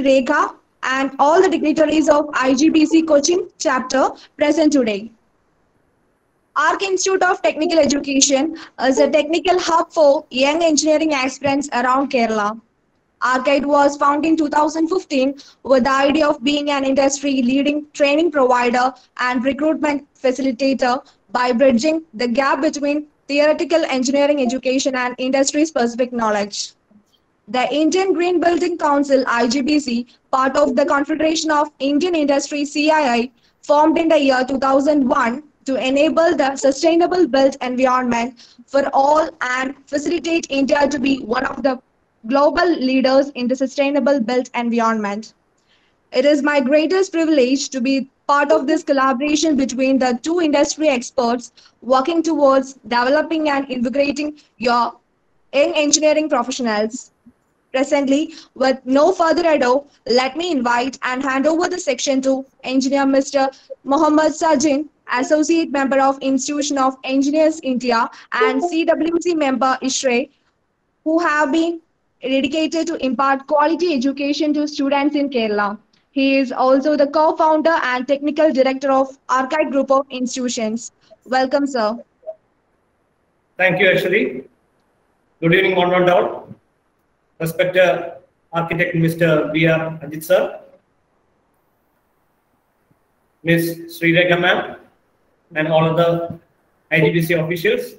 Rekha, and all the dignitaries of IGBC Cochin chapter present today. ARC Institute of Technical Education is a technical hub for young engineering aspirants around Kerala. ARCITE was founded in 2015 with the idea of being an industry leading training provider and recruitment facilitator by bridging the gap between theoretical engineering education and industry specific knowledge. The Indian Green Building Council IGBC, part of the Confederation of Indian Industry CII, formed in the year 2001 to enable the sustainable built environment for all and facilitate India to be one of the global leaders in the sustainable built environment. It is my greatest privilege to be part of this collaboration between the two industry experts working towards developing and invigorating your young engineering professionals. Presently, with no further ado, let me invite and hand over the section to Engineer Mr. Mohammad Sajin, Associate Member of Institution of Engineers India and CWC Member ISHRAE, who have been dedicated to impart quality education to students in Kerala. He is also the co-founder and technical director of Archive Group of Institutions. Welcome, sir. Thank you, Ashley. Good evening, one and all. Respected Architect Mr. B.R. Ajit sir, Ms. Sri Rekha ma'am, and all other IGBC officials,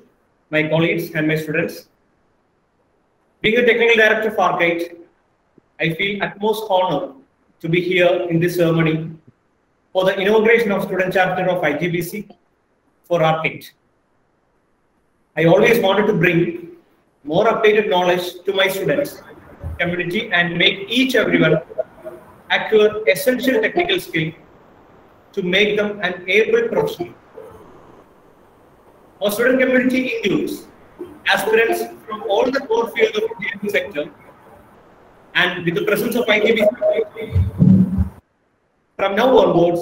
my colleagues and my students. Being the technical director of ARCITE, I feel utmost honor to be here in this ceremony for the inauguration of student chapter of IGBC for ARCITE. I always wanted to bring more updated knowledge to my students community and make each everyone acquire essential technical skill to make them an able professional. Our student community includes aspirants from all the core fields of engineering sector and with the presence of IGBC, from now onwards,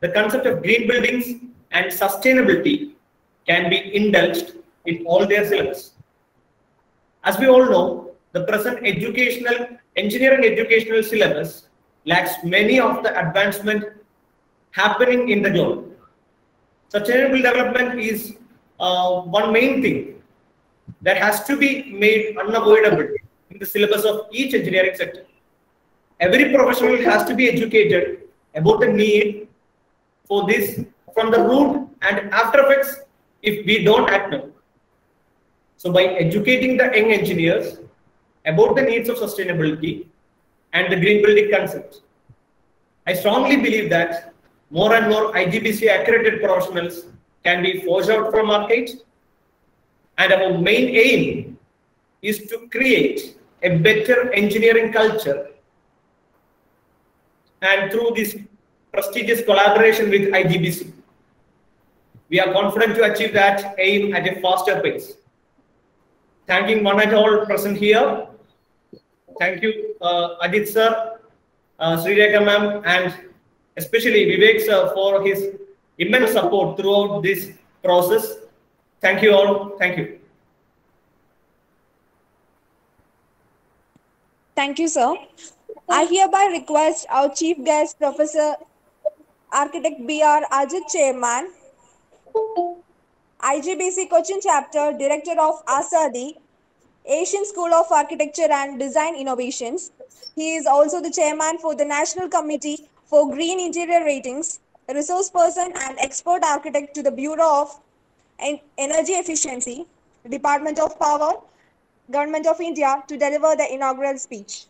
the concept of green buildings and sustainability can be indulged in all their syllabus. As we all know, the present educational, engineering educational syllabus lacks many of the advancement happening in the globe. Sustainable development is uh, one main thing that has to be made unavoidable in the syllabus of each engineering sector. Every professional has to be educated about the need for this from the root and after effects if we don't act now. So by educating the young engineers about the needs of sustainability and the green building concept, I strongly believe that more and more IGBC accredited professionals can be forged out from market and our main aim is to create a better engineering culture and through this prestigious collaboration with IGBC, we are confident to achieve that aim at a faster pace. Thanking one and all present here. Thank you, uh, Ajit sir, uh, Sri Rekha ma'am, and especially Vivek sir for his immense support throughout this process. Thank you all. Thank you. Thank you, sir. I hereby request our chief guest, Professor Architect B.R. Ajit Chairman, IGBC Cochin Chapter, Director of ASADI, Asian School of Architecture and Design Innovations. He is also the chairman for the National Committee for Green Interior Ratings, a resource person and expert architect to the Bureau of Energy Efficiency, Department of Power, Government of India to deliver the inaugural speech.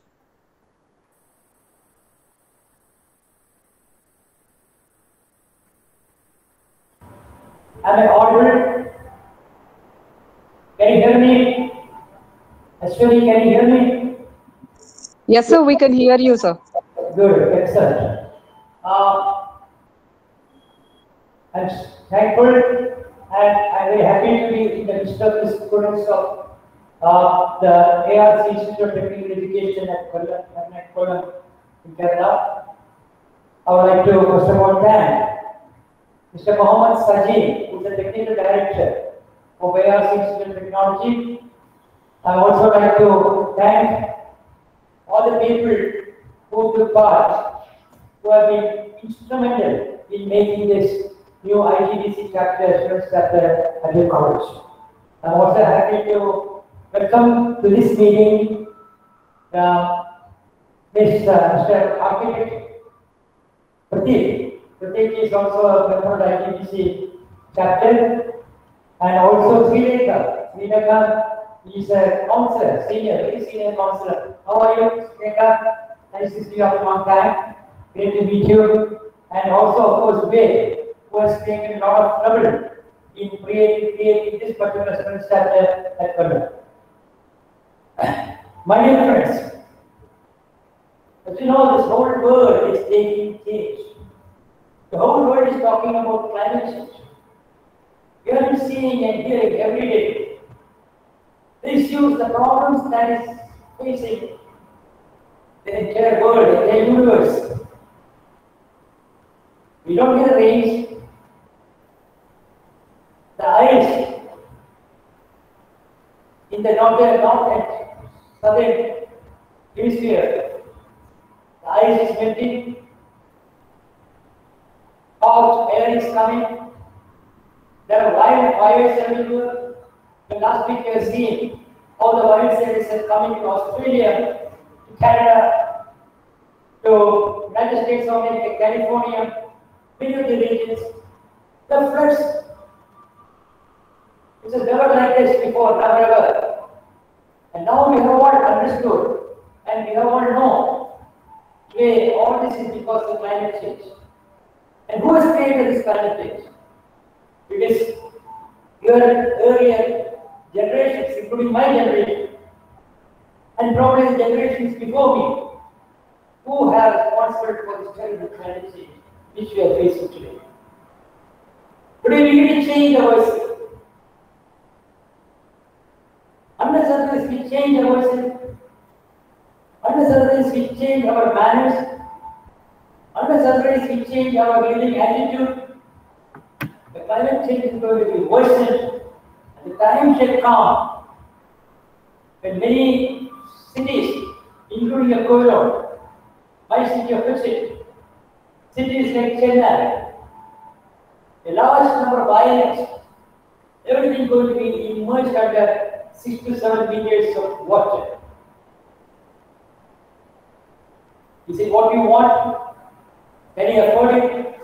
Am I audible? Can you hear me? Ashwini, can you hear me? Yes, sir, we can hear you, sir. Good, excellent. Uh, I'm thankful and I'm very happy to be in the midst of the students of uh, the ARC Institute of Technical Education at Kollam, at Kollam in Kerala. I would like to first of all thank Mr. Mohammed Sajid, who is the Technical Director of ARC Institute of Technology. I also like to thank all the people who took part, who have been instrumental in making this new IGBC chapter, assurance chapter at your college. I'm also happy to welcome to this meeting uh, Ms. uh, Mr. Architect Pratik. Pratik is also a member of the IGBC chapter and also Srilekha. Srilekha is a counselor, senior, very senior counselor. How are you, Srilekha? Nice to see you after a long time. Great to meet you. And also, of course, Ved, who has taken a lot of trouble in creating, creating this particular student chapter at Kollam. My dear friends, as you know, this whole world is taking change. The whole world is talking about climate change. We are seeing and hearing every day issues, the problems that is facing the entire world, the entire universe. We don't get rains. The ice in the northern, north and southern hemisphere, the ice is melting. Hot air is coming. There are wildfires everywhere. The last week we have seen all the wildfires are coming to Australia, to Canada, to United States of America, California, many of the regions. The floods. This is never like this before, never ever. And now we have all understood and we have all known. Today, all this is because of climate change. And who has created this climate change? Your earlier generations, including my generation, and probably generations before me, who have responsible for this terrible climate change which we are facing today. Today we need to change ourselves. Unless otherwise we change ourselves, unless otherwise we change our manners, unless otherwise we change our living attitude, the climate change is going to be worsened, the time shall come when many cities, including the Koyalur, my city of Kochi, cities like Chennai, a large number of islands, everything going to be immersed under six to seven meters of water. Is it what we want? Can you afford it?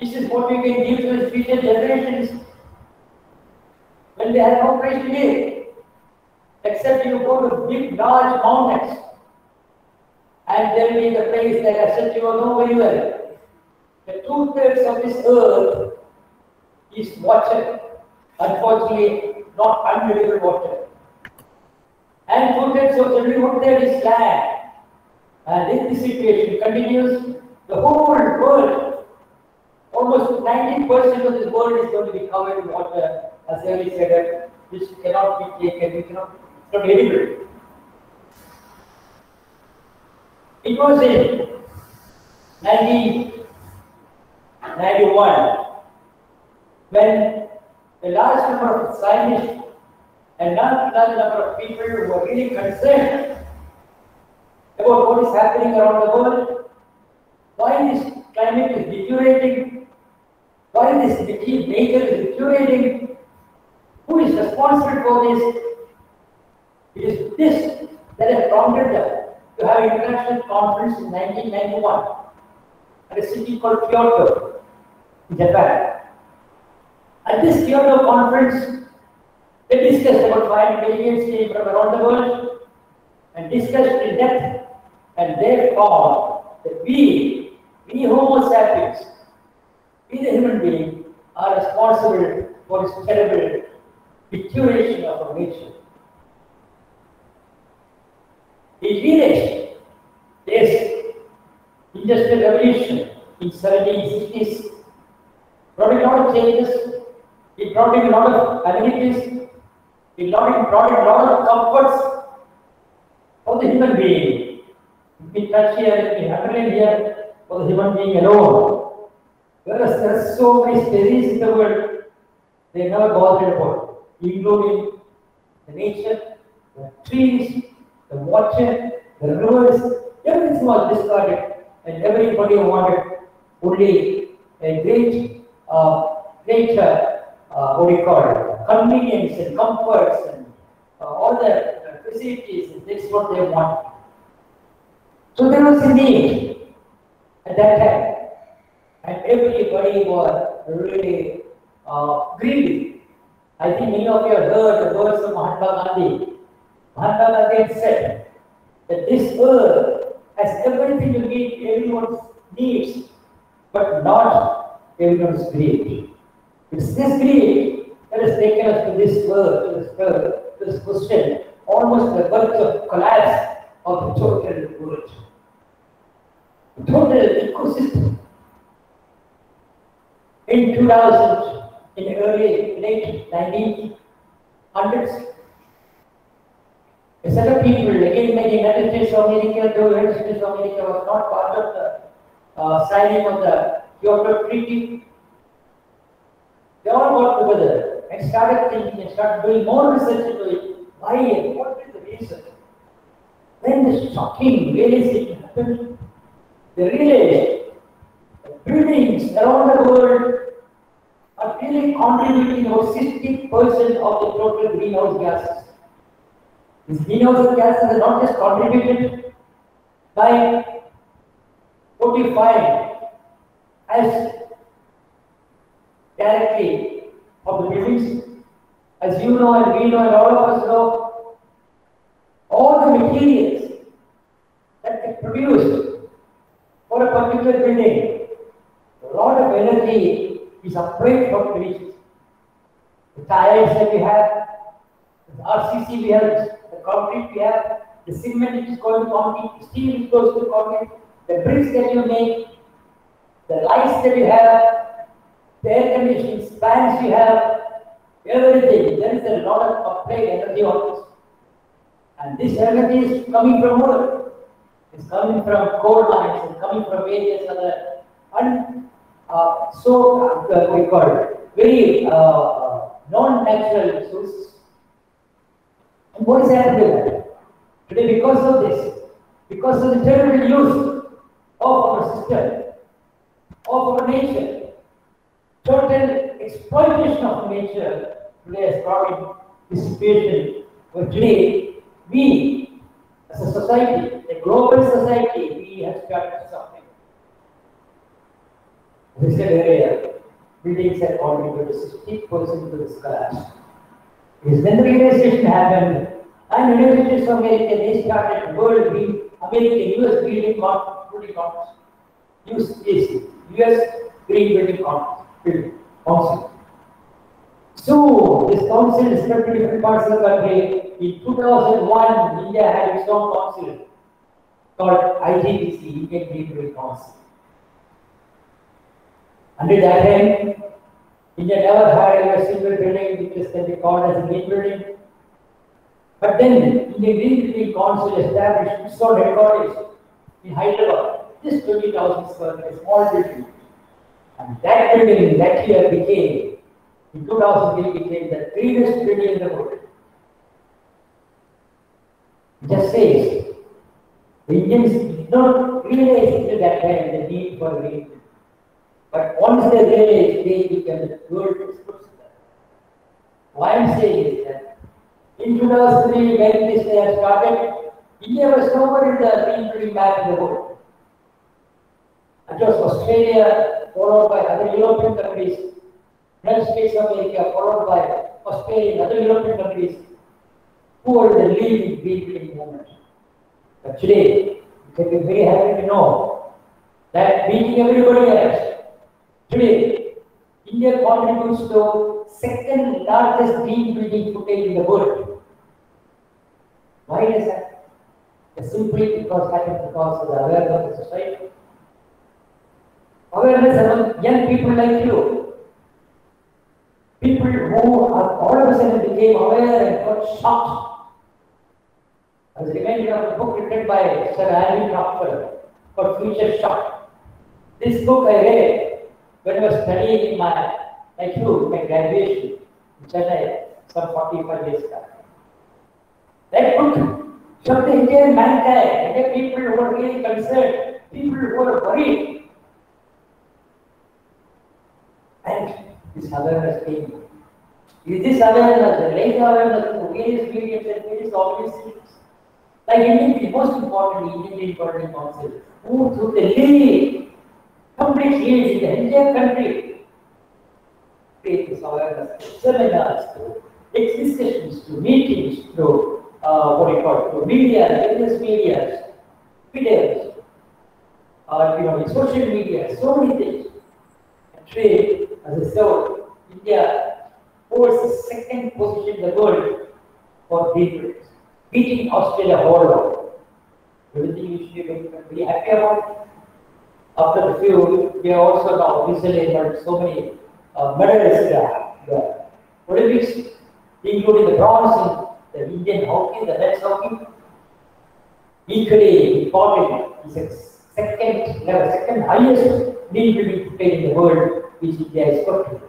This is what we can give to the future generations they have no place to live. Except you go to big, large mountains, and there be the place that except you know very well. The two thirds of this earth is water, unfortunately, not unbelievable water. And two thirds of the living there is land. And if this situation continues, the whole world, almost 90% of this world is going to be covered in water, uh, as earlier said, which cannot be taken, we cannot, it's not. It was in 1991 when a large number of scientists and not large number of people were really concerned about what is happening around the world, why is climate is deteriorating, why this nature is deteriorating, who is responsible for this? It is this that has prompted them to have an international conference in 1991 at a city called Kyoto, in Japan. At this Kyoto conference, they discussed about delegates came from around the world and discussed in depth, and they found that we, we Homo sapiens, we the human being, are responsible for this terrible deterioration of our nature. In village, this industrial revolution in 1760s brought a lot of changes. It brought in a lot of amenities. It brought in, a lot of comforts for the human being. We touch here, we have here for the human being alone. Whereas there are so many species in the world, they never bothered about, including the nature, the trees, the water, the rivers, everything was discarded and everybody wanted only a great, uh, great, uh, what you call it, convenience and comforts and uh, all the facilities, that's what they want. So there was a need at that time, and everybody was really uh, greedy. I think many of you have heard the words of Mahatma Gandhi. Mahatma Gandhi said that this earth has everything to meet everyone's needs, but not everyone's greed. It's this greed that has taken us to this word, to this word, to this question, almost the birth of collapse of the total world. The total ecosystem. In 2000, in early, late 1900s, a set of people, again, the United States of America, though United States of America was not part of the uh, signing of the Kyoto Treaty, they all got together and started thinking and started doing more research into it. Why and what is the reason? Then the shocking realization happened. They realized buildings around the world are really contributing about 60% of the total greenhouse gases. These greenhouse gases are not just contributed by what you find as directly of the buildings. As you know and we know and all of us know, all the materials that get produced for a particular building, energy is applied for producing. The tires that we have, the RCC we have, the concrete we have, the cement which is going to concrete, the steel which goes to concrete, the bricks that you make, the lights that you have, the air conditioning fans you have, everything. There is a lot of applied energy on this. And this energy is coming from where? It's coming from coal mines and coming from various other un, uh, so uh, we call it very uh, non-natural resources. And what is happening today because of this? Because of the terrible use of our system, of our nature, total exploitation of nature today has brought in this situation where today we as a society, a global society, we have started This area, buildings have contributed 60% to this collapse. Is when the realization happened, and universities of America, they started world green, American, US building building council. US is US Green Building council. So this council is spread to different parts of the country. In 2001, India had its own council called IGBC, Indian Green Building Council. Under that time, India never had a single building which is be called as a green building. But then Indian Green Building Council established its own headquarters in Hyderabad, just 20,000 square a small building. And that building that year became, in 2003, became the greenest building in the world. It just says, the Indians did not realize at that time the need for green. But once they realized, they became the world experts. Why I'm saying is that in 2003, when this had started, India was nowhere in the building map in the world. It was Australia, followed by other European countries, United States of America, followed by Australia and other European countries, who are the leading building movement. But today, you can be very happy to know that beating everybody else, Today, India contributes to second largest green building footage in the world. Why is that? It's simply because happens because of the awareness of the society. Awareness among young people like you. People who are all of a sudden became aware and got shocked. I was reminded of a book written by Sir Alvin Toffler called Future Shock. This book I read when I was studying in my, like you, my graduation in Chennai some 45 years back. That book From the entire mankind, entire people who are really concerned, people who are worried. And this awareness came. With this awareness, the later awareness through various mediums and various organizations, like Indian, the most important Indian Important Council, who through the lead, complete lead in the entire country, create this awareness seminars, through discussions, through meetings, through uh, what you call it, through media, various medias, videos, uh, you know, social media, so many things. And trade, as I said, India holds second position in the world for beetroots, beating Australia hollow. Everything you should be happy about. After the few, we are also now recently got so many uh, medals in the Olympics, including the bronze in the Indian hockey, the men's hockey. Equally important is the second, the second highest league building play in the world, which India is got.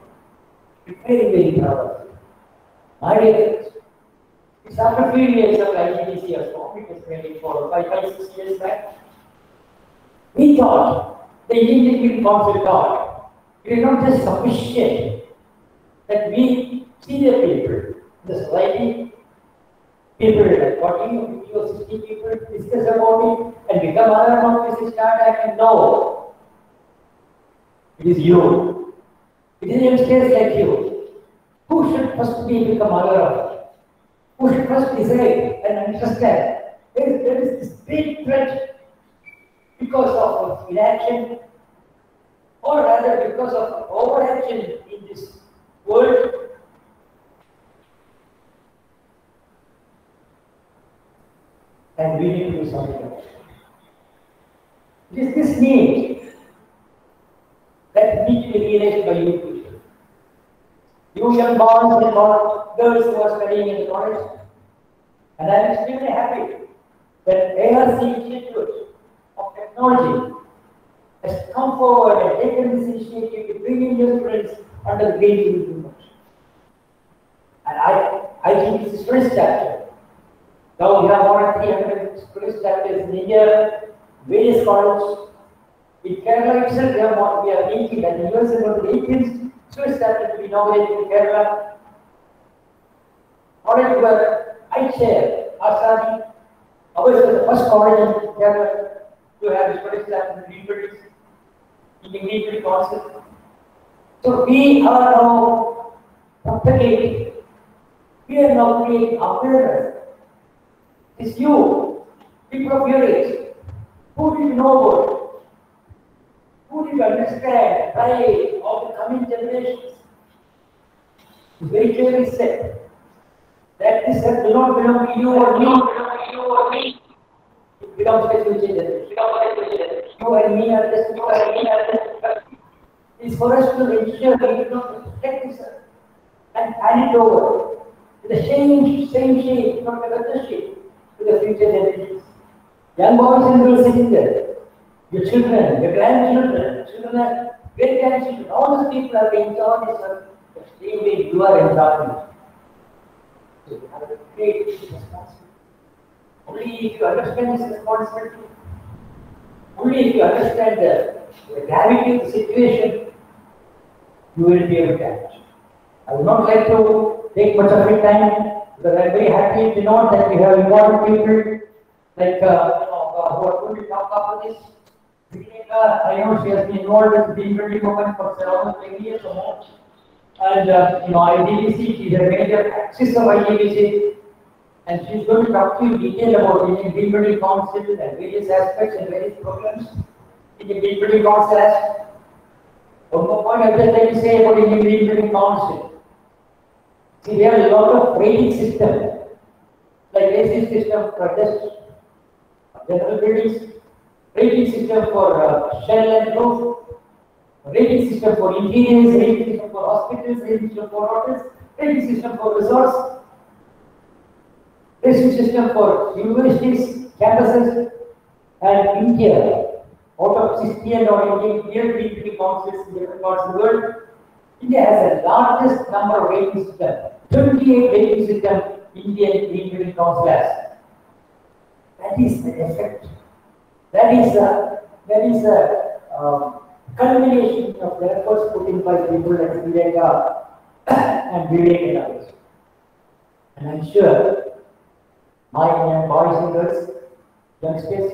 Very, very proud. My dear it's after few years of IGBC or so, it was five, six years back. We thought, the Indian People Council thought, it is not just sufficient that we senior people in the society, people like 40 50 or 60 people discuss about it and become aware about this, start acting. No. It is you. It is youngsters like you. Who should first be become aware of it? Who should first decide and understand? There is, there is this big threat because of inaction, or rather because of overaction in this world. And we need to do something about it. It is this need that need to be realized by you people. You young boys and girls who are studying in the college. And I am extremely happy that ARC Institute Technology has come forward and taken this initiative to bring in your students under the Green Deal movement. And I, I think this is first chapter. Now we have more than 300 students chapters in India, various colleges. In Kerala itself, we have more, we have 80, and the US is going to be 18 students chapter to be inaugurated in Kerala. College where I chair, Asadi, ours was the first college in Kerala to have chapter in universities, in the Green Council. So we are now propagating, we are now creating awareness. It's you, people of your age, who did you know about? Who did you understand, by of the coming generations? Very clearly said that this does not belong to you or me. Future generation. You and me are just, you and me are just. It's for us to ensure we do not protect and hand it over to the same, same shape, not the other shape, to the future generations. Young boys and girls sitting there, your children, your grandchildren, children, great grandchildren, all those people are being taught this the same way you are enjoying. So you have a great responsibility. Only if you understand this responsibility, only if you understand the, the gravity of the situation, you will be able to act. I would not like to take much of your time because I'm very happy to know that we have important people like uh, you know, uh, who are going to talk about this. I know she has been involved with the Building Movement for almost 20 years or more. And uh, you know, IGBC, she's a major axis of IGBC. And she's going to talk to you in detail about Indian Green Building Council and various aspects and various programs in the Green Building Council. One more point I just like to say about Green Building Council. See, we have a lot of rating system, like rating system for just general buildings, rating system for uh, shell and roof, rating system for engineers, rating system for hospitals, rating system for hotels, rating system for resorts, rating system for universities, campuses, and India. Out of 60 and or Indian building councils in different parts of the world, India has the largest number of rating systems. 28 rating systems Indian Green Council has. That is the effect. That is a, that is a um, culmination of the efforts put in by people like Viveka and Vivek. And I'm sure my young boys and girls, youngsters,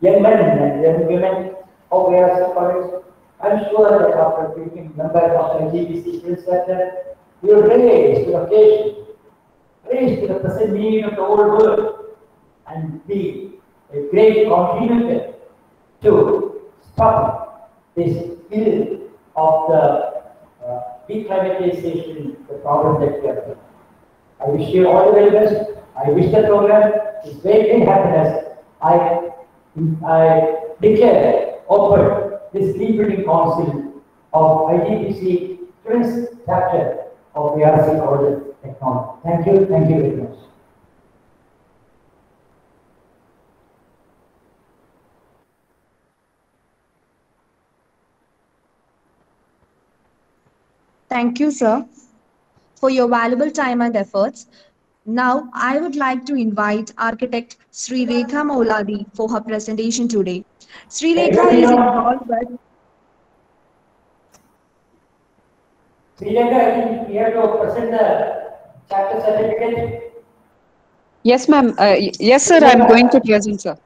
young men and young women of ARC college, I'm sure that after becoming member of the GBC Center, you will raise to the occasion, raise to the present need of the whole world, and be a great contributor to stop this ill of the uh, declimatization, the problem that we are facing. I wish you all the very best. I wish the program is great happiness. I, I declare open this Green Building Council of IGBC Students Chapter of the RC College Technology. Thank you, thank you very much. Thank you, sir, for your valuable time and efforts. Now, I would like to invite architect Sri Rekha Mauladi for her presentation today. Sri Rekha is involved with Sri Lanka, I think we have to present the chapter certificate. Yes, ma'am. Uh, yes, sir. I'm going to present, sir.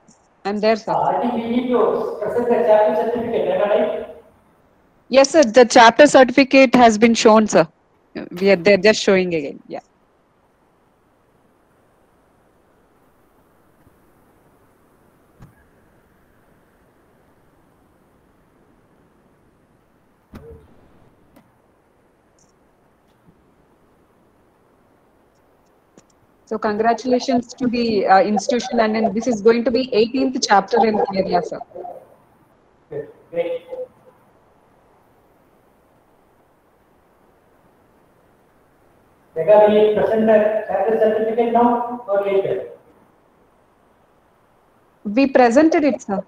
I'm there, Uh, sir. I think we need to present the chapter certificate, am I right? Yes, sir. The chapter certificate has been shown, sir. We are they're just showing again. Yeah. So congratulations to the uh, institution, and then this is going to be 18th chapter in Kerala, sir. Good, great. We present the chapter certificate now or later? We presented it, sir.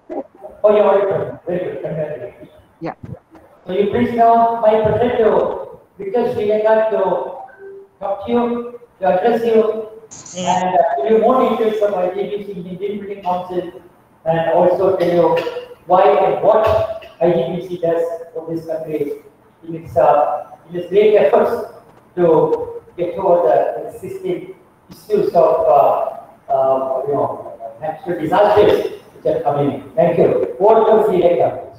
Oh, you already. Very good, congratulations. Yeah. So you please now, my present to Vikas Srilekha to talk to you, to address you, and uh, give you more details of IGBC Indian Building Council, and also tell you why and what IGBC does for this country in its, uh, in its great efforts to get over the existing issues of, uh, uh, you know, natural disasters which are coming. Thank you. Over to Srilekha.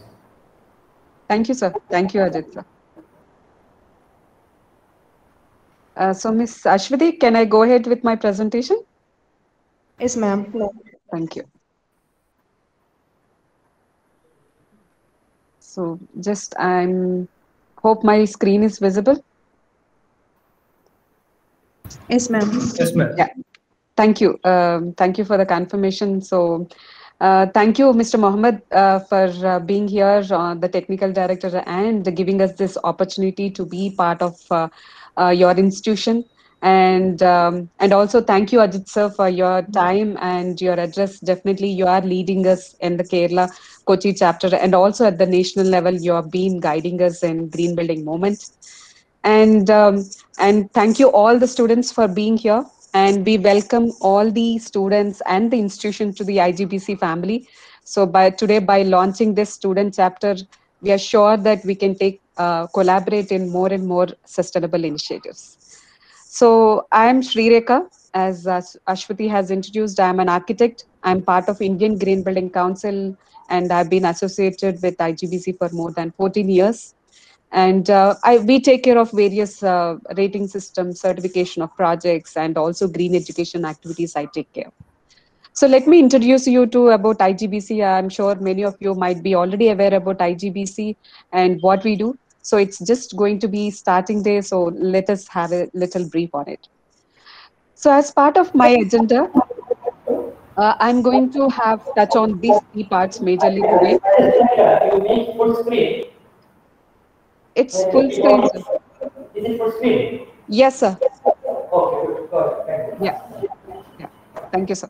Thank you, sir. Thank you, Ajit, sir. Uh, so, Miss Ashwati, can I go ahead with my presentation? Yes, ma'am. Thank you. So, just I'm hope my screen is visible. Yes, ma'am. Yes, ma'am. Yeah. Thank you. Um, thank you for the confirmation. So, uh, thank you, Mr. Mohammed, uh, for uh, being here, uh, the technical director, and giving us this opportunity to be part of uh, your institution. And um, and also thank you, Ajit sir, for your time and your address. Definitely, you are leading us in the Kerala Kochi chapter, and also at the national level, you have been guiding us in green building movement and um, and thank you all the students for being here and we welcome all the students and the institution to the IGBC family so by today by launching this student chapter we are sure that we can take uh, collaborate in more and more sustainable initiatives so I am Sri Rekha. As uh, Ashwati has introduced, I am an architect. I'm part of Indian Green Building Council, and I've been associated with IGBC for more than 14 years. And uh, I, we take care of various uh, rating systems, certification of projects, and also green education activities. I take care. So let me introduce you to about IGBC. I'm sure many of you might be already aware about IGBC and what we do. So it's just going to be starting day. So let us have a little brief on it. So as part of my agenda, uh, I'm going to have touch on these three parts majorly today. It's full screen. sir. Is it full screen? Yes, sir. Okay. Yeah. Yeah. Thank you, sir.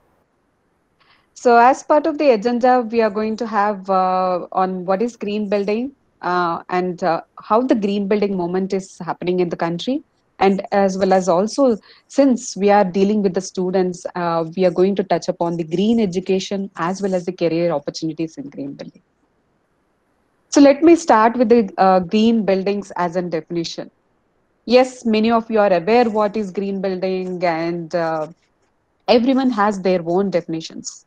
So as part of the agenda, we are going to have uh, on what is green building uh, and uh, how the green building moment is happening in the country. And as well as also since we are dealing with the students uh, we are going to touch upon the green education as well as the career opportunities in green building. So let me start with the uh, green buildings as a definition. Yes many of you are aware what is green building and uh, everyone has their own definitions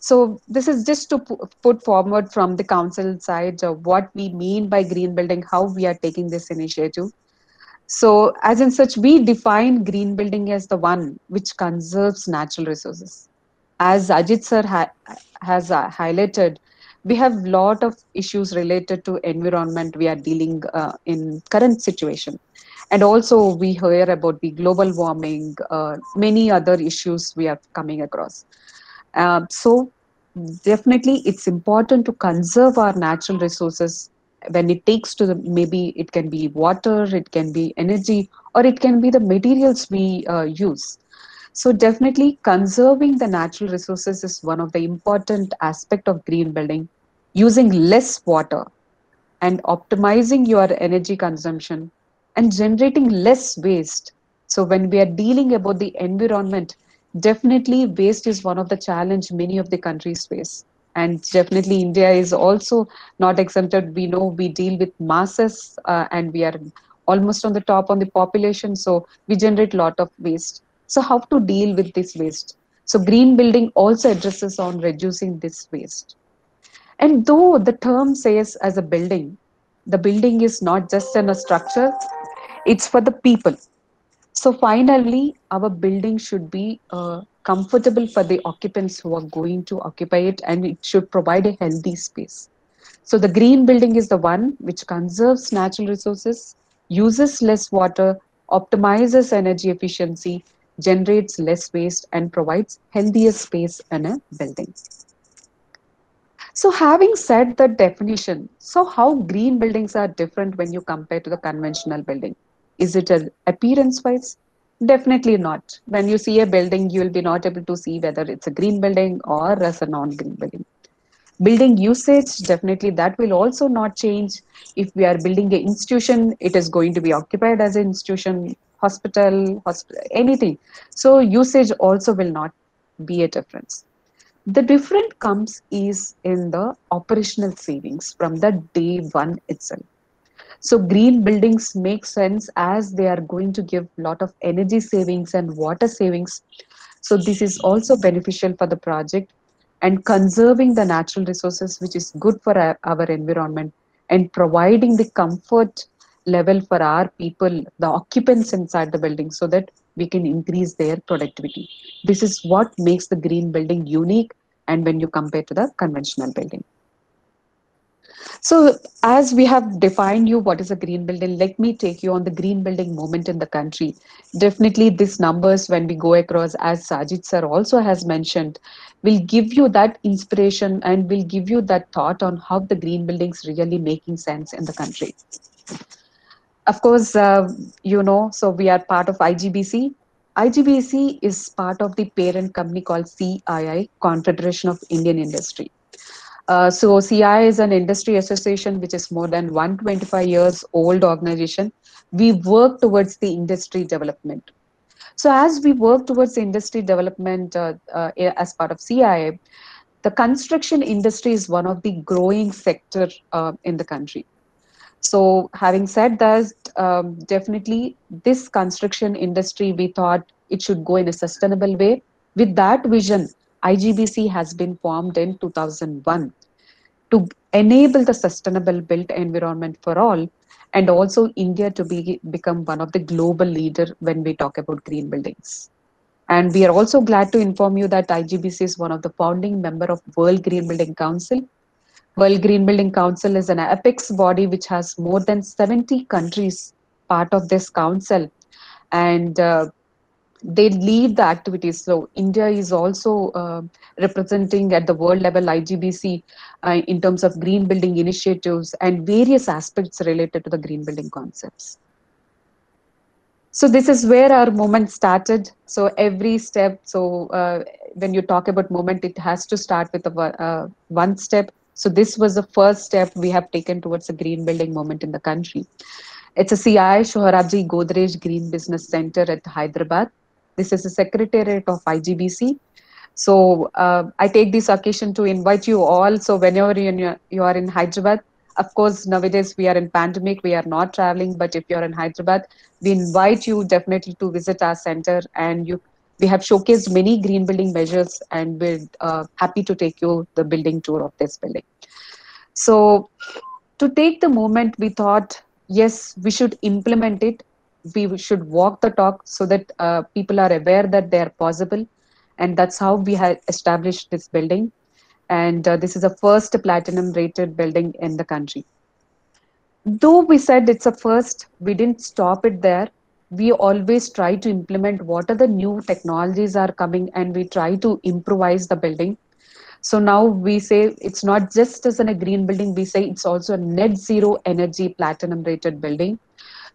so this is just to put forward from the council side what we mean by green building how we are taking this initiative so, as in such, we define green building as the one which conserves natural resources. As Ajit sir ha has uh, highlighted, we have a lot of issues related to environment we are dealing uh, in current situation. And also we hear about the global warming, uh, many other issues we are coming across. Uh, so definitely it's important to conserve our natural resources. When it takes to the maybe it can be water it can be energy or it can be the materials we uh, use. So definitely conserving the natural resources is one of the important aspect of green building. Using less water and optimizing your energy consumption and generating less waste. So when we are dealing about the environment definitely waste is one of the challenge many of the countries face. And definitely india is also not exempted. We know we deal with masses uh, and we are almost on the top on the population. So we generate lot of waste. So how to deal with this waste? So green building also addresses on reducing this waste. And though the term says as a building the building is not just in a structure it's for the people so finally our building should be uh, comfortable for the occupants who are going to occupy it and it should provide a healthy space. So the green building is the one which conserves natural resources, uses less water, optimizes energy efficiency, generates less waste and provides healthier space in a building. So having said the definition, so how green buildings are different when you compare to the conventional building? Is it an appearance wise? Definitely not. When you see a building, you will be not able to see whether it's a green building or as a non-green building. Building usage, definitely that will also not change. If we are building an institution, it is going to be occupied as an institution, hospital, hospital, anything. So usage also will not be a difference. The difference comes is in the operational savings from the day one itself. So green buildings make sense as they are going to give a lot of energy savings and water savings. So this is also beneficial for the project and conserving the natural resources, which is good for our, our environment and providing the comfort level for our people, the occupants inside the building so that we can increase their productivity. This is what makes the green building unique and when you compare to the conventional building. So as we have defined you what is a green building, let me take you on the green building moment in the country. Definitely these numbers when we go across as Sajid sir also has mentioned, will give you that inspiration and will give you that thought on how the green buildings really making sense in the country. Of course, uh, you know, so we are part of IGBC. IGBC is part of the parent company called CII, Confederation of Indian Industry. Uh, so CII is an industry association which is more than 125 years old organization. We work towards the industry development. So as we work towards industry development uh, uh, as part of CII, the construction industry is one of the growing sector uh, in the country. So having said that, um, definitely this construction industry, we thought it should go in a sustainable way. With that vision, IGBC has been formed in 2001 to enable the sustainable built environment for all and also India to be become one of the global leader when we talk about green buildings. And we are also glad to inform you that IGBC is one of the founding member of World Green Building Council. World Green Building Council is an apex body which has more than 70 countries part of this council. And uh, they lead the activities. So India is also uh, representing at the world level IGBC uh, in terms of green building initiatives and various aspects related to the green building concepts. So this is where our movement started. So every step, so uh, when you talk about movement, it has to start with a, uh, one step. So this was the first step we have taken towards the green building movement in the country It's a CII Sohrabji Godrej Green Business Center at Hyderabad. This is a secretariat of IGBC. So uh, I take this occasion to invite you all. So whenever you, you are in Hyderabad, of course, nowadays we are in pandemic, we are not traveling, but if you're in Hyderabad, we invite you definitely to visit our center and you we have showcased many green building measures and we're uh, happy to take you the building tour of this building. So to take the moment, we thought, yes, we should implement it. We should walk the talk so that uh, people are aware that they are possible. And that's how we have established this building. And uh, this is the first platinum rated building in the country. Though we said it's a first, we didn't stop it there. We always try to implement what are the new technologies are coming and we try to improvise the building so now we say it's not just as in a green building, we say it's also a net zero energy platinum rated building.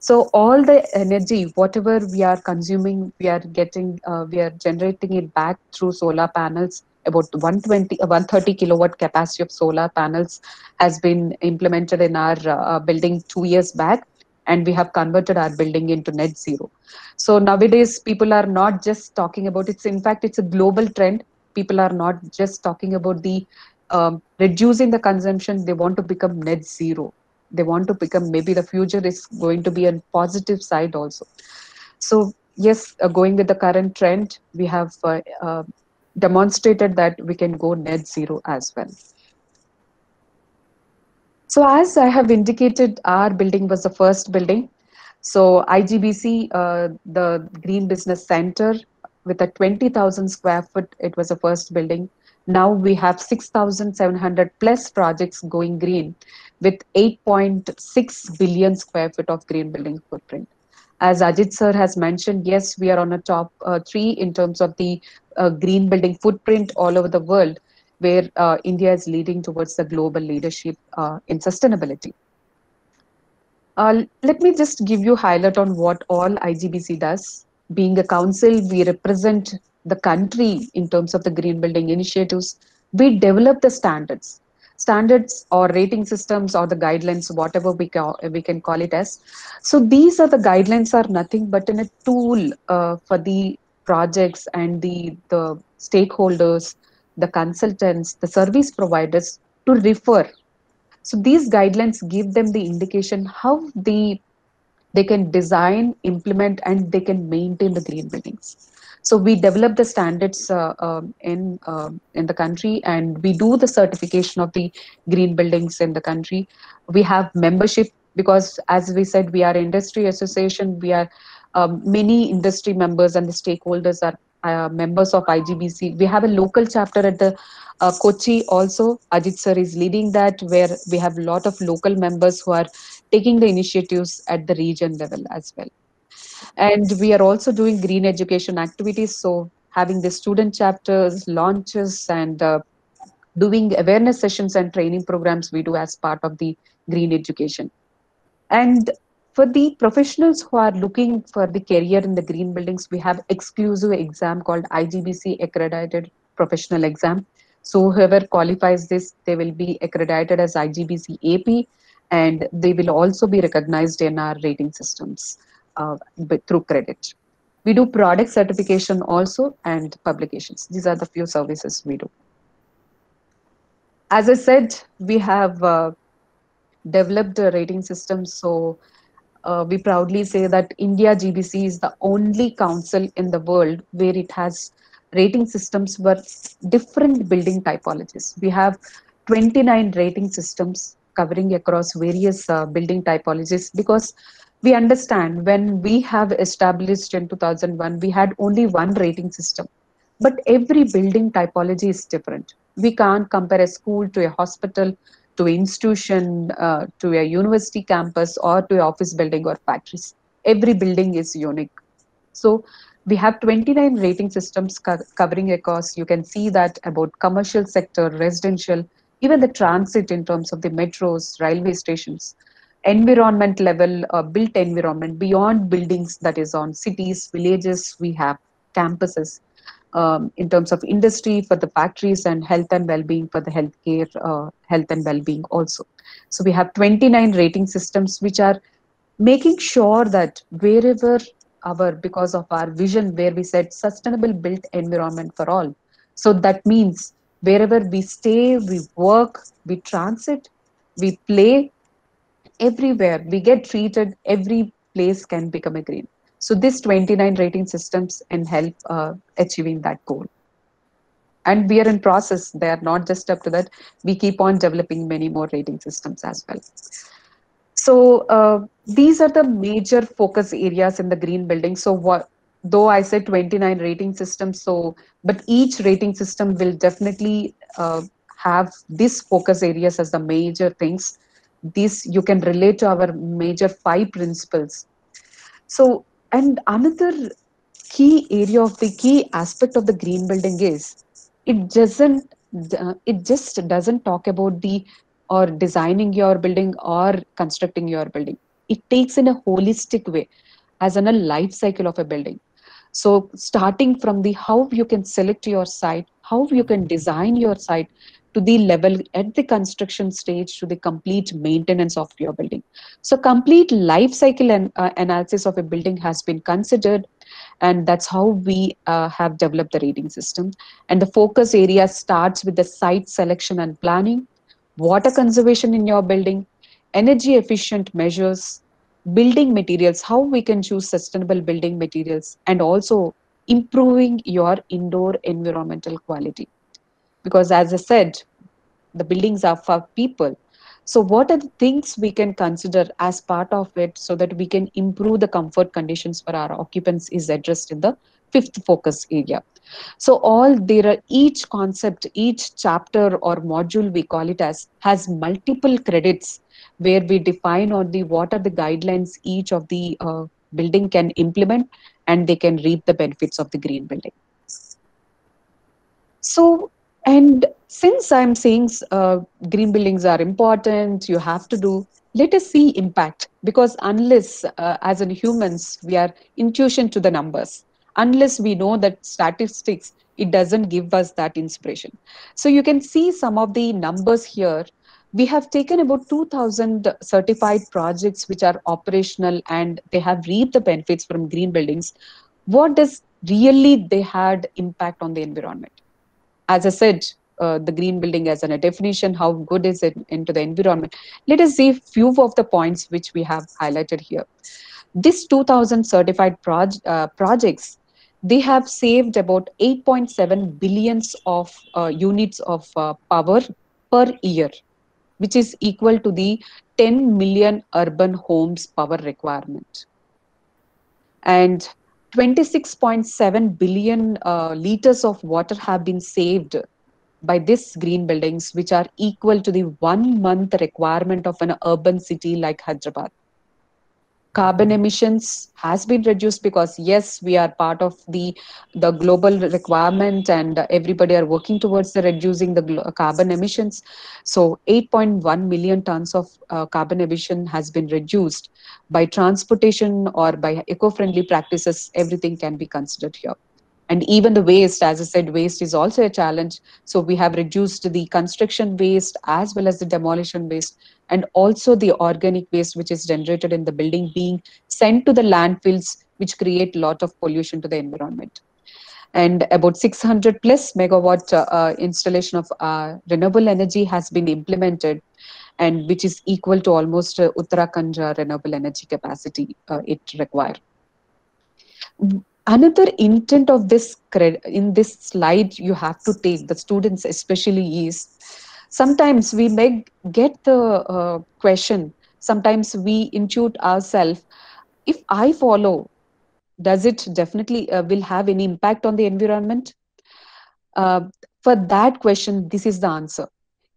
So all the energy, whatever we are consuming, we are getting, uh, we are generating it back through solar panels. About 120, uh, 130 kilowatt capacity of solar panels has been implemented in our uh, building two years back and we have converted our building into net zero. So nowadays people are not just talking about it's in fact it's a global trend people are not just talking about the um, reducing the consumption they want to become net zero they want to become maybe the future is going to be a positive side also. So yes uh, going with the current trend we have uh, uh, demonstrated that we can go net zero as well. So as i have indicated our building was the first building. So igbc uh, the green business center with a 20,000 square foot, it was the first building. Now we have 6,700 plus projects going green with 8.6 billion square foot of green building footprint. As Ajit sir has mentioned, yes, we are on a top uh, three in terms of the uh, green building footprint all over the world, where uh, India is leading towards the global leadership uh, in sustainability. Uh, let me just give you highlight on what all IGBC does being a council, we represent the country in terms of the green building initiatives. We develop the standards, standards or rating systems or the guidelines, whatever we, ca- we can call it as. So these are the guidelines are nothing but in a tool uh, for the projects and the, the stakeholders, the consultants, the service providers to refer. So these guidelines give them the indication how the they can design, implement, and they can maintain the green buildings. So we develop the standards uh, um, in uh, in the country, and we do the certification of the green buildings in the country. We have membership because, as we said, we are industry association. We are um, many industry members and the stakeholders are uh, members of IGBC. We have a local chapter at the uh, Kochi also. Ajit sir is leading that, where we have a lot of local members who are taking the initiatives at the region level as well. And we are also doing green education activities. So having the student chapters, launches, and uh, doing awareness sessions and training programs we do as part of the green education. And for the professionals who are looking for the career in the green buildings, we have exclusive exam called IGBC accredited professional exam. So whoever qualifies this, they will be accredited as IGBC AP and they will also be recognized in our rating systems uh, through credit. We do product certification also and publications. These are the few services we do. As I said, we have uh, developed a rating system. So uh, we proudly say that India GBC is the only council in the world where it has rating systems for different building typologies. We have 29 rating systems covering across various uh, building typologies because we understand when we have established in 2001 we had only one rating system. But every building typology is different. We can't compare a school to a hospital to an institution uh, to a university campus or to an office building or factories. Every building is unique. So we have 29 rating systems co covering across you can see that about commercial sector residential even the transit in terms of the metros, railway stations, environment level, uh, built environment beyond buildings that is on cities, villages, we have campuses. Um, in terms of industry for the factories and health and well-being for the healthcare, uh, health and well-being also. So we have 29 rating systems which are making sure that wherever our because of our vision where we said sustainable built environment for all so that means wherever we stay we work we transit we play everywhere. We get treated every place can become a green. So this 29 rating systems can help uh, achieving that goal. And we are in process. They are not just up to that. We keep on developing many more rating systems as well. So uh, these are the major focus areas in the green building. So what though i said 29 rating systems so but each rating system will definitely uh, have these focus areas as the major things this you can relate to our major five principles. So and another key area of the key aspect of the green building is it doesn't uh, it just doesn't talk about the or designing your building or constructing your building. It takes in a holistic way as in a life cycle of a building. So starting from the how you can select your site how you can design your site to the level at the construction stage to the complete maintenance of your building. So complete life cycle and uh, analysis of a building has been considered and that's how we uh, have developed the rating system. And the focus area starts with the site selection and planning water conservation in your building energy efficient measures building materials how we can choose sustainable building materials and also improving your indoor environmental quality because as i said the buildings are for people. So what are the things we can consider as part of it so that we can improve the comfort conditions for our occupants is addressed in the fifth focus area. So all there are each concept each chapter or module we call it as has multiple credits where we define on the what are the guidelines each of the uh, building can implement and they can reap the benefits of the green building. So and since i'm saying uh, green buildings are important you have to do let us see impact. Because unless uh, as in humans we are intuition to the numbers. Unless we know that statistics it doesn't give us that inspiration. So you can see some of the numbers here. We have taken about 2000 certified projects which are operational and they have reaped the benefits from green buildings. What does really they had impact on the environment as i said uh, the green building as a definition how good is it into the environment. Let us see few of the points which we have highlighted here. This 2000 certified proj- uh, projects they have saved about 8.7 billions of uh, units of uh, power per year which is equal to the 10 million urban homes power requirement. And 26.7 billion uh, liters of water have been saved by this green buildings which are equal to the one month requirement of an urban city like hyderabad carbon emissions has been reduced because yes we are part of the the global requirement and everybody are working towards the reducing the carbon emissions. So 8.1 million tons of uh, carbon emission has been reduced. By transportation or by eco-friendly practices everything can be considered here and even the waste as i said waste is also a challenge. So we have reduced the construction waste as well as the demolition waste and also the organic waste which is generated in the building being sent to the landfills which create a lot of pollution to the environment. And about 600 plus megawatt uh, uh, installation of uh, renewable energy has been implemented and which is equal to almost uh, uttarakhand renewable energy capacity uh, it require another intent of this in this slide you have to take the students especially is sometimes we may get the uh, question. Sometimes we intuit ourselves if i follow does it definitely uh, will have any impact on the environment? Uh, for that question this is the answer.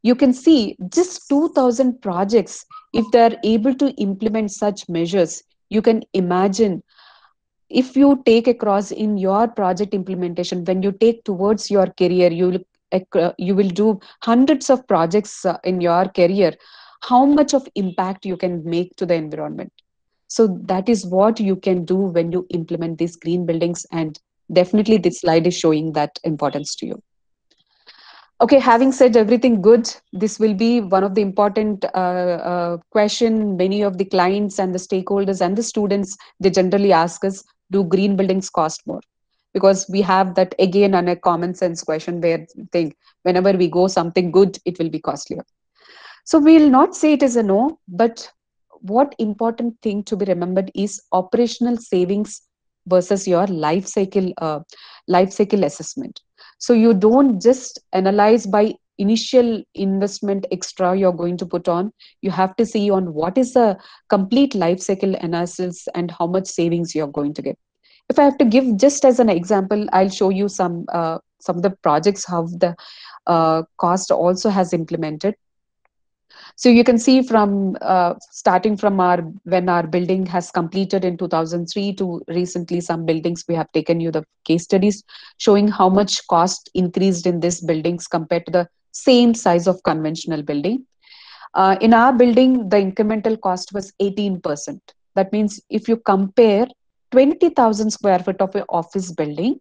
You can see just 2000 projects if they are able to implement such measures you can imagine if you take across in your project implementation when you take towards your career you will you will do hundreds of projects uh, in your career how much of impact you can make to the environment? So that is what you can do when you implement these green buildings and definitely this slide is showing that importance to you okay having said everything good this will be one of the important uh, uh, question many of the clients and the stakeholders and the students they generally ask us do green buildings cost more? Because we have that again on a common sense question where think whenever we go something good it will be costlier. So we'll not say it is a no but what important thing to be remembered is operational savings versus your life cycle uh, life cycle assessment so you don't just analyze by initial investment extra you're going to put on. You have to see on what is the complete life cycle analysis and how much savings you're going to get. If i have to give just as an example i'll show you some uh, some of the projects how the uh, cost also has implemented so you can see from uh, starting from our when our building has completed in 2003 to recently some buildings we have taken you the case studies showing how much cost increased in these buildings compared to the same size of conventional building. Uh, in our building, the incremental cost was 18%. That means if you compare 20,000 square foot of an office building,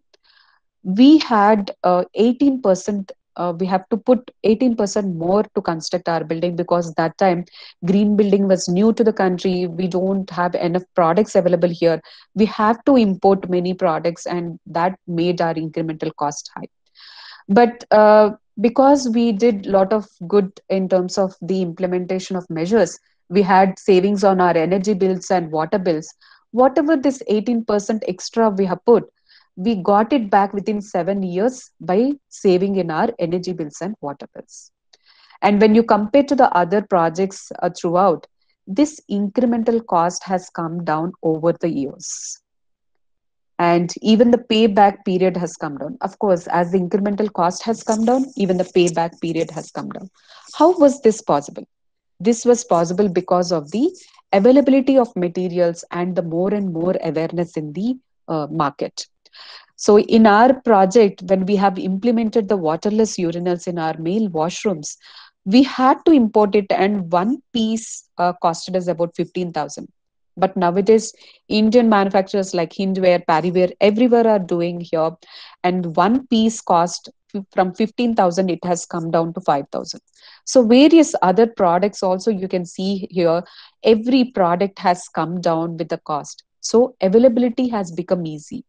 we had uh, 18% uh, we have to put 18% more to construct our building because that time green building was new to the country. We don't have enough products available here. We have to import many products and that made our incremental cost high. But uh, because we did a lot of good in terms of the implementation of measures we had savings on our energy bills and water bills. Whatever this 18% extra we have put we got it back within seven years by saving in our energy bills and water bills. And when you compare to the other projects uh, throughout, this incremental cost has come down over the years. And even the payback period has come down. Of course, as the incremental cost has come down, even the payback period has come down. How was this possible? This was possible because of the availability of materials and the more and more awareness in the uh, market so in our project, when we have implemented the waterless urinals in our male washrooms, we had to import it and one piece uh, costed us about 15,000. But nowadays, Indian manufacturers like Hindware, Parryware, everywhere are doing here. And one piece cost from 15,000, it has come down to 5,000. So various other products also you can see here, every product has come down with the cost. So availability has become easy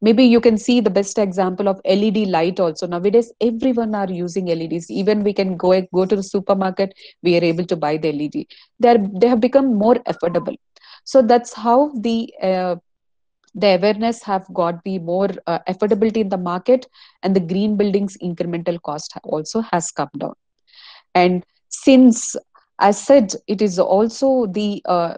maybe you can see the best example of led light also. Nowadays everyone are using leds even we can go go to the supermarket we are able to buy the led they are they have become more affordable. So that's how the uh, the awareness have got the more uh, affordability in the market and the green buildings incremental cost also has come down. And since as said it is also the uh,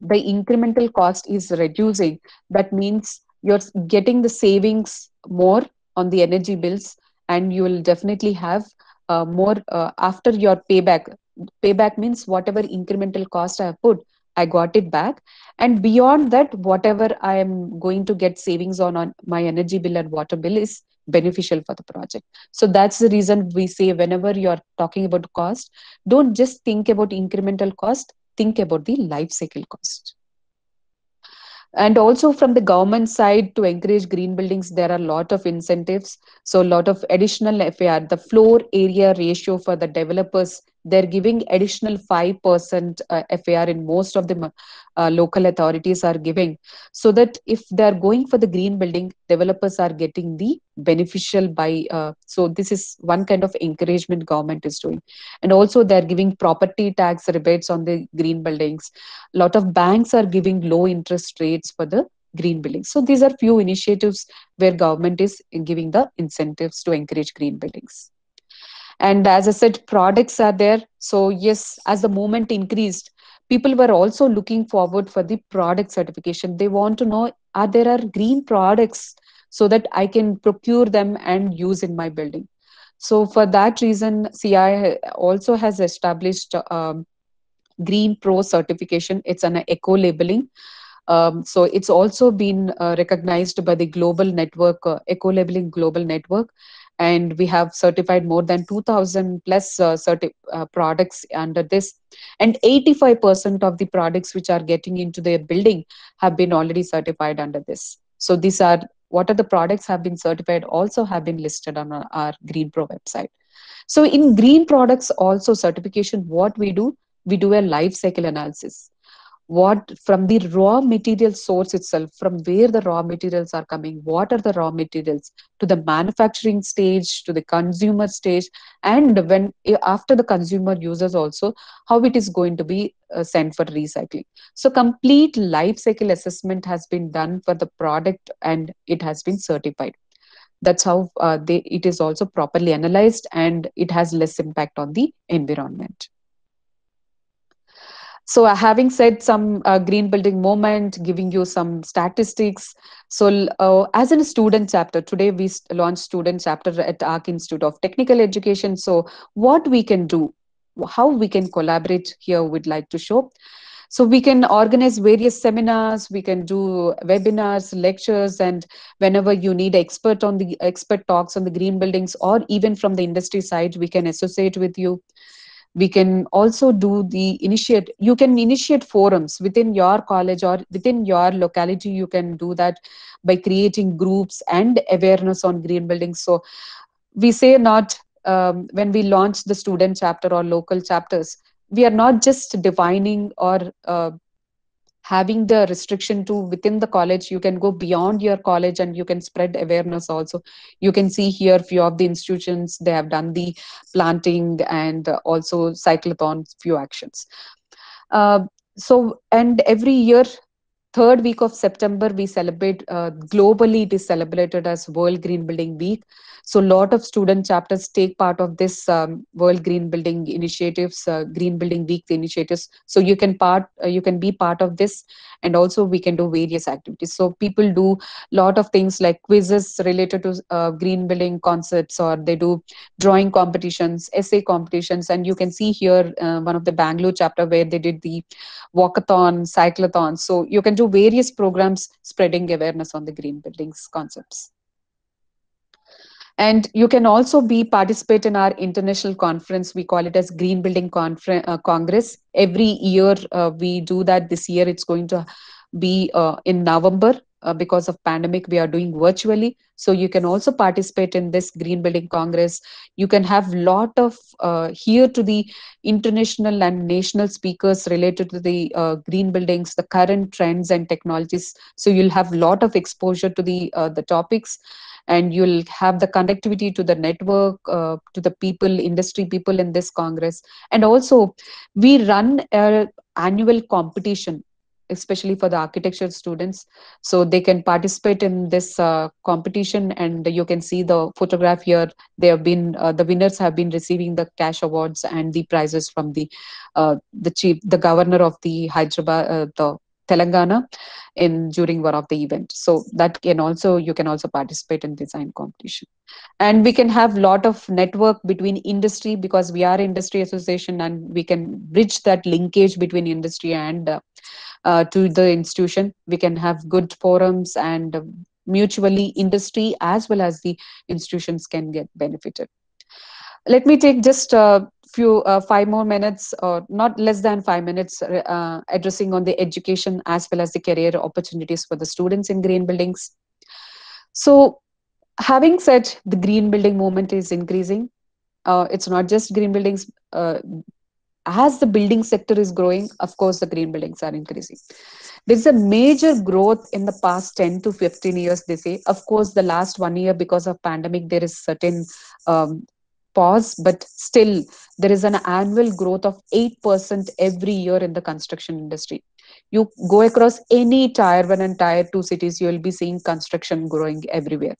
the incremental cost is reducing that means you're getting the savings more on the energy bills and you will definitely have uh, more uh, after your payback. Payback means whatever incremental cost i have put i got it back. And beyond that whatever i am going to get savings on on my energy bill and water bill is beneficial for the project. So that's the reason we say whenever you're talking about cost don't just think about incremental cost think about the life cycle cost and also from the government side to encourage green buildings there are a lot of incentives. So a lot of additional far the floor area ratio for the developers they're giving additional 5% uh, FAR in most of the uh, local authorities are giving so that if they're going for the green building developers are getting the beneficial by uh, so this is one kind of encouragement government is doing. And also they're giving property tax rebates on the green buildings. A lot of banks are giving low interest rates for the green buildings. So these are few initiatives where government is giving the incentives to encourage green buildings and as i said products are there. So yes as the movement increased people were also looking forward for the product certification. They want to know are there are green products so that i can procure them and use in my building? So for that reason CII also has established um, green pro certification. It's an eco labeling. Um, so it's also been uh, recognized by the global network uh, eco labeling global network and we have certified more than 2000 plus uh, certi- uh, products under this. And 85% of the products which are getting into their building have been already certified under this. So these are what are the products have been certified also have been listed on our, our green pro website. So in green products also certification what we do we do a life cycle analysis what from the raw material source itself from where the raw materials are coming what are the raw materials to the manufacturing stage to the consumer stage and when after the consumer uses also how it is going to be uh, sent for recycling. So complete life cycle assessment has been done for the product and it has been certified. That's how uh, they, it is also properly analyzed and it has less impact on the environment so uh, having said some uh, green building moment giving you some statistics so uh, as in a student chapter today we launched student chapter at arc institute of technical education. So what we can do how we can collaborate here we'd like to show. So we can organize various seminars we can do webinars lectures and whenever you need expert on the expert talks on the green buildings or even from the industry side we can associate with you we can also do the initiate you can initiate forums within your college or within your locality. You can do that by creating groups and awareness on green buildings. So we say not um, when we launch the student chapter or local chapters we are not just defining or uh, having the restriction to within the college you can go beyond your college and you can spread awareness also. You can see here few of the institutions they have done the planting and also cyclothon few actions. Uh, so and every year third week of september we celebrate uh, globally it is celebrated as world green building week so a lot of student chapters take part of this um, World Green Building initiatives, uh, Green Building Week initiatives. So you can part, uh, you can be part of this, and also we can do various activities. So people do a lot of things like quizzes related to uh, green building concepts, or they do drawing competitions, essay competitions, and you can see here uh, one of the Bangalore chapter where they did the walkathon, cyclothon. So you can do various programs spreading awareness on the green buildings concepts. And you can also be participate in our international conference. We call it as green building conference uh, congress. Every year uh, we do that. This year it's going to be uh, in november uh, because of pandemic we are doing virtually. So you can also participate in this green building congress. You can have lot of uh, here to the international and national speakers related to the uh, green buildings the current trends and technologies. So you'll have lot of exposure to the the topics and you'll have the connectivity to the network uh, to the people industry people in this congress. And also we run a annual competition especially for the architecture students. So they can participate in this uh, competition and you can see the photograph here. They have been uh, the winners have been receiving the cash awards and the prizes from the uh, the chief the governor of the hyderabad uh, the Telangana in during one of the event. So that can also you can also participate in design competition, and we can have lot of network between industry because we are industry association and we can bridge that linkage between industry and uh, uh, to the institution. We can have good forums and uh, mutually industry as well as the institutions can get benefited. Let me take just a few uh, five more minutes or not less than five minutes uh, addressing on the education as well as the career opportunities for the students in green buildings so having said the green building movement is increasing uh, it's not just green buildings uh, as the building sector is growing of course the green buildings are increasing there's a major growth in the past 10 to 15 years they say of course the last one year because of pandemic there is certain um, pause, but still there is an annual growth of 8% every year in the construction industry. You go across any tier one and tier two cities, you will be seeing construction growing everywhere.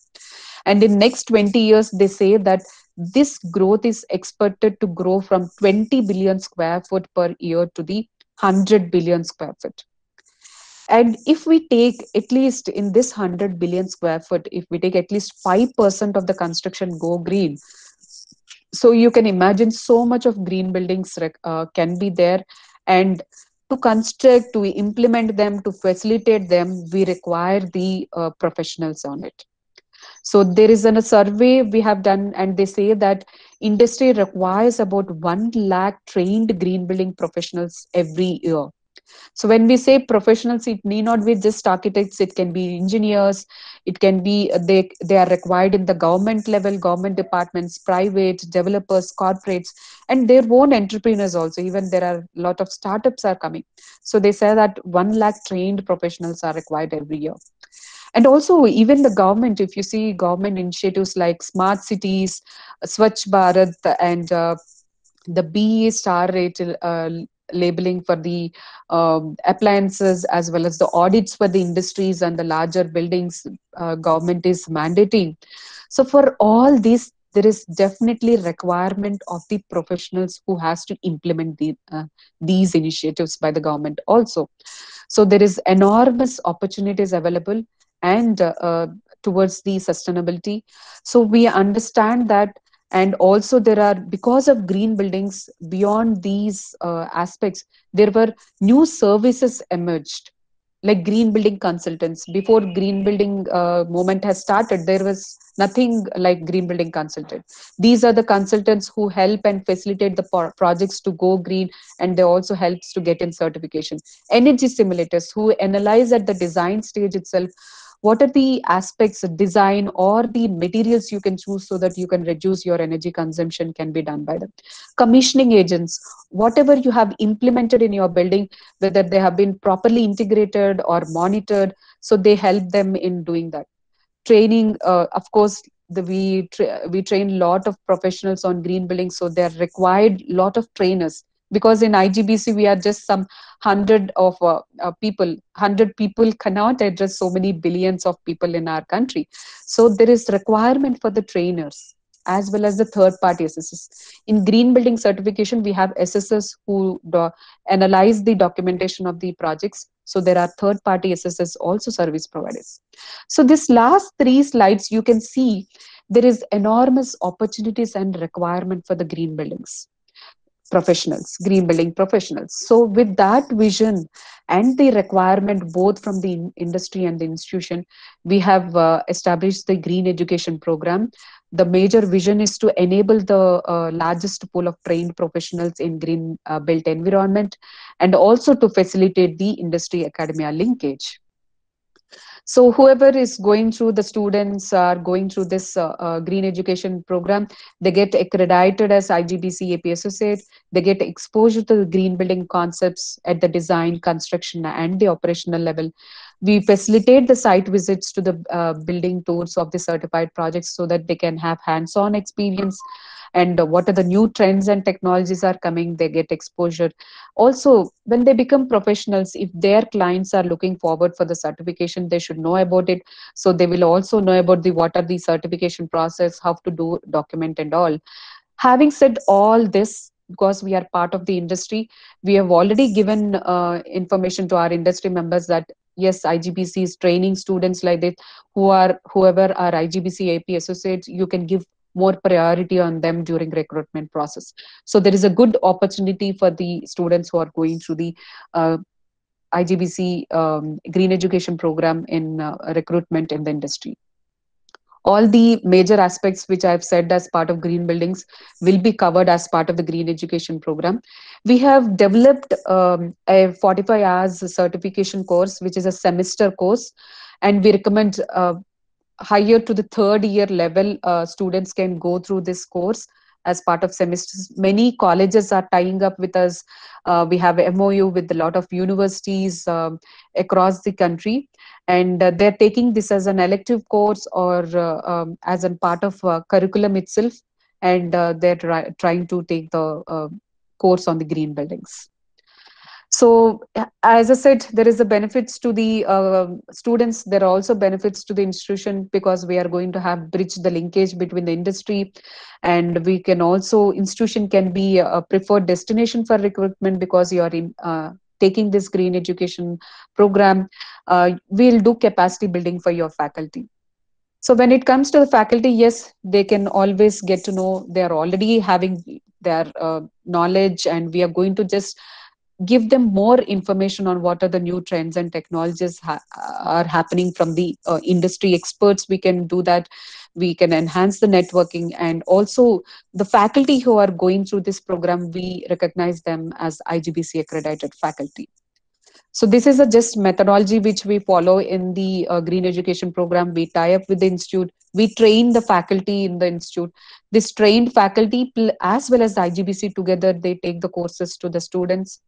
And in next 20 years, they say that this growth is expected to grow from 20 billion square foot per year to the 100 billion square foot. And if we take at least in this 100 billion square foot, if we take at least 5% of the construction go green, so you can imagine so much of green buildings uh, can be there and to construct to implement them to facilitate them we require the uh, professionals on it so there is an, a survey we have done and they say that industry requires about 1 lakh trained green building professionals every year So when we say professionals, it may not be just architects, it can be engineers, it can be uh, they they are required in the government level, government departments, private, developers, corporates, and their own entrepreneurs also. Even there are a lot of startups are coming. So they say that one lakh trained professionals are required every year and also even the government if you see government initiatives like smart cities swachh bharat and uh, the BE star rate uh, labeling for the um, appliances as well as the audits for the industries and the larger buildings uh, government is mandating. So for all these there is definitely requirement of the professionals who has to implement the, uh, these initiatives by the government also. So there is enormous opportunities available and uh, towards the sustainability. So we understand that and also there are because of green buildings beyond these uh, aspects there were new services emerged like green building consultants. Before green building uh, movement has started there was nothing like green building consultant. These are the consultants who help and facilitate the projects to go green and they also helps to get in certification. Energy simulators who analyze at the design stage itself what are the aspects of design or the materials you can choose so that you can reduce your energy consumption can be done by them? Commissioning agents whatever you have implemented in your building whether they have been properly integrated or monitored so they help them in doing that. Training uh, of course the we tra- we train a lot of professionals on green building so they're required lot of trainers because in IGBC we are just some hundred of uh, uh, people. Hundred people cannot address so many billions of people in our country. So there is requirement for the trainers as well as the third party assessors. In green building certification, we have assessors who do, analyze the documentation of the projects. So there are third party assessors also service providers. So this last three slides, you can see there is enormous opportunities and requirement for the green buildings professionals, green building professionals. So with that vision and the requirement both from the industry and the institution, we have uh, established the green education program. The major vision is to enable the uh, largest pool of trained professionals in green uh, built environment and also to facilitate the industry academia linkage. So whoever is going through the students are going through this uh, uh, green education program, they get accredited as IGBC AP associate. They get exposure to the green building concepts at the design, construction, and the operational level. We facilitate the site visits to the uh, building tours of the certified projects so that they can have hands-on experience and what are the new trends and technologies are coming they get exposure. Also when they become professionals if their clients are looking forward for the certification they should know about it. So they will also know about the what are the certification process how to do document and all. Having said all this because we are part of the industry we have already given uh, information to our industry members that yes igbc is training students like this who are whoever are igbc ap associates you can give more priority on them during recruitment process. So there is a good opportunity for the students who are going through the uh, igbc um, green education program in uh, recruitment in the industry. All the major aspects which i've said as part of green buildings will be covered as part of the green education program. We have developed um, a 45 hours certification course which is a semester course and we recommend uh, higher to the third year level, uh, students can go through this course as part of semesters. Many colleges are tying up with us. Uh, we have MOU with a lot of universities um, across the country, and uh, they're taking this as an elective course or uh, um, as a part of uh, curriculum itself, and uh, they're trying to take the course on the green buildings so as i said there is a benefits to the uh, students. There are also benefits to the institution because we are going to have bridge the linkage between the industry and we can also institution can be a preferred destination for recruitment because you are in uh, taking this green education program. Uh, we'll do capacity building for your faculty. So when it comes to the faculty yes they can always get to know they are already having their uh, knowledge and we are going to just give them more information on what are the new trends and technologies ha- are happening from the uh, industry experts. We can do that. We can enhance the networking and also the faculty who are going through this program we recognize them as igbc accredited faculty So this is a just methodology which we follow in the uh, green education program. We tie up with the institute. We train the faculty in the institute. This trained faculty as well as the IGBC together, they take the courses to the students.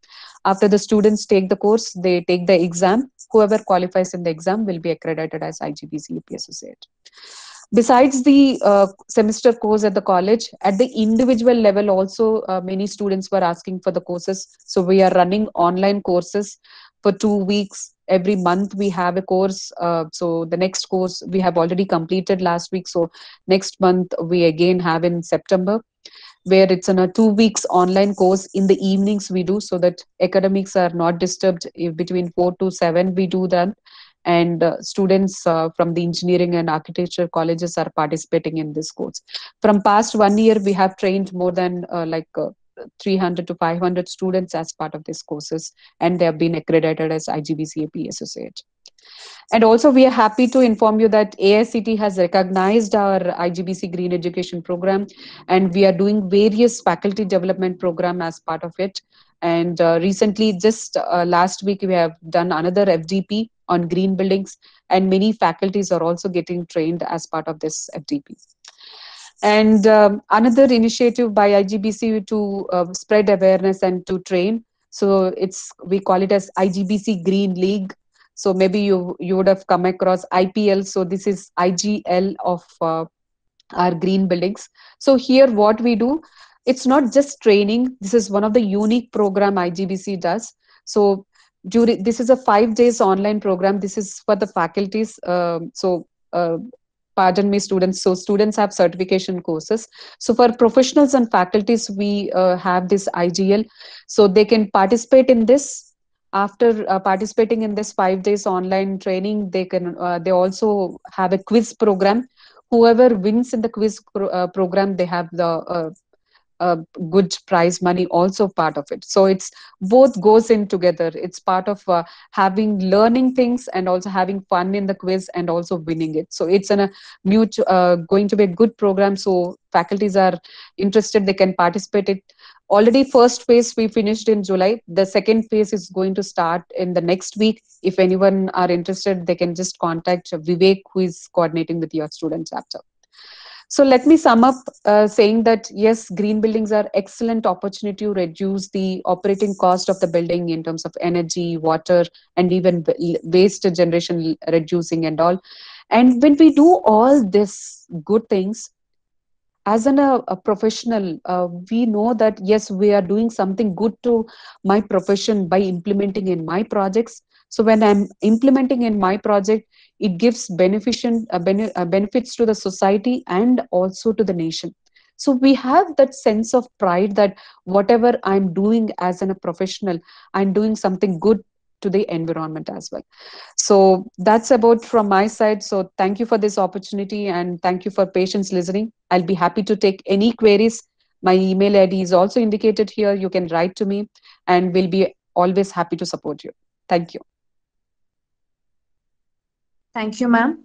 After the students take the course, they take the exam. Whoever qualifies in the exam will be accredited as IGBC AP associate besides the uh, semester course at the college at the individual level also uh, many students were asking for the courses so we are running online courses for two weeks every month we have a course uh, so the next course we have already completed last week so next month we again have in september where it's in a two weeks online course in the evenings we do so that academics are not disturbed if between 4 to 7 we do that and uh, students uh, from the engineering and architecture colleges are participating in this course. From past one year we have trained more than uh, like uh, 300 to 500 students as part of these courses and they have been accredited as IGBCAP associate. And also we are happy to inform you that AICTE has recognized our IGBC Green Education Program and we are doing various faculty development program as part of it. And uh, recently, just uh, last week, we have done another FDP on green buildings and many faculties are also getting trained as part of this FDP. And um, another initiative by IGBC to uh, spread awareness and to train. So it's we call it as IGBC Green League. So maybe you you would have come across IPL. So this is IGL of uh, our green buildings. So here what we do, it's not just training. This is one of the unique program IGBC does. So during this is a five days online program. This is for the faculties. Um, so uh, pardon me students. So students have certification courses. So for professionals and faculties we uh, have this igl so they can participate in this. After uh, participating in this five days online training they can uh, they also have a quiz program. Whoever wins in the quiz pro- uh, program they have the uh, a good prize money also part of it. So it's both goes in together. It's part of uh, having learning things and also having fun in the quiz and also winning it. So it's a new uh, going to be a good program. So faculties are interested they can participate it. Already first phase we finished in july. The second phase is going to start in the next week. If anyone are interested they can just contact vivek who is coordinating with your student chapter so let me sum up uh, saying that yes, green buildings are excellent opportunity to reduce the operating cost of the building in terms of energy, water, and even waste generation reducing and all. And when we do all these good things, as an, a, uh, a professional, uh, we know that yes, we are doing something good to my profession by implementing in my projects. So when I'm implementing in my project, it gives beneficent uh, bene- uh, benefits to the society and also to the nation. So we have that sense of pride that whatever i'm doing as a professional i'm doing something good to the environment as well. So that's about from my side. So thank you for this opportunity and thank you for patience listening. I'll be happy to take any queries. My email id is also indicated here. You can write to me and we'll be always happy to support you. Thank you Thank you, ma'am.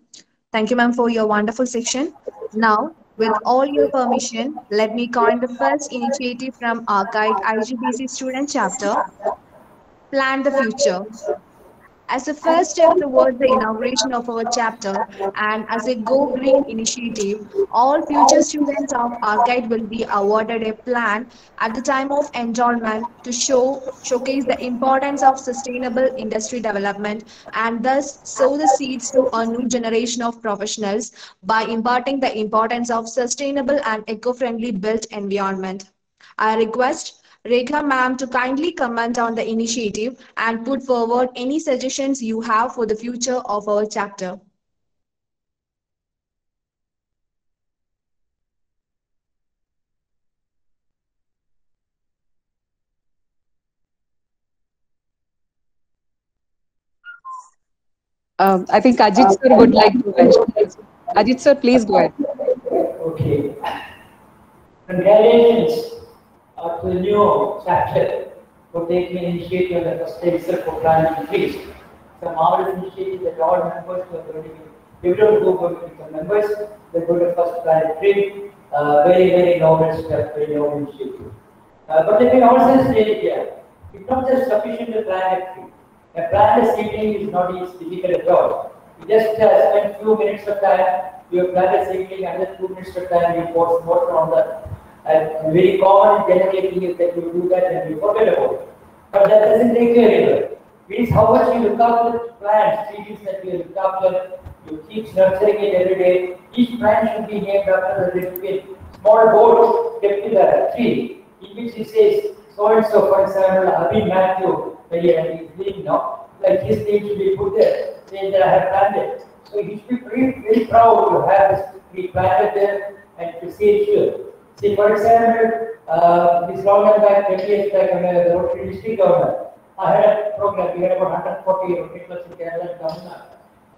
Thank you, ma'am, for your wonderful section. Now, with all your permission, let me coin the first initiative from ARCITE IGBC student chapter, Plan the Future. As a first step towards the inauguration of our chapter and as a Go Green initiative, all future students of ARCITE will be awarded a plan at the time of enrollment to show showcase the importance of sustainable industry development and thus sow the seeds to a new generation of professionals by imparting the importance of sustainable and eco-friendly built environment. I request Rekha ma'am to kindly comment on the initiative and put forward any suggestions you have for the future of our chapter. Um, I think Ajit sir would like to mention. Ajit sir, please go ahead. Okay. Congratulations uh, to the new chapter for taking initiative on the first itself for planning increase. It's a marvelous initiative that all members who are going to be, everyone who are going to become members, they're going to first plan trip. Uh, very, very noble step, very noble initiative. Uh, but let me also say here, it's not just sufficient to plan a trip. A plan planned evening is not as difficult at all. You just uh, spend few minutes of time, you have planned evening, another two minutes of time, you pour water on that. And very common generally thing is that you do that and you forget about it. But that doesn't take you anywhere. Means how much you look after the plants, trees that you look after, you keep nurturing it every day. Each plant should be named after the recipient. Small board kept in the tree, in which it says, so and so, for example, Abhi Matthew, where he is now, like his name should be put there, saying that I have planted. So he should be very, very proud to have this tree planted there and to see it here. See, for example, uh, this long time back, 20 years back, when I was the Rotary district governor, I had a program, we had about 140 Rotary clubs in Kerala and Tamil.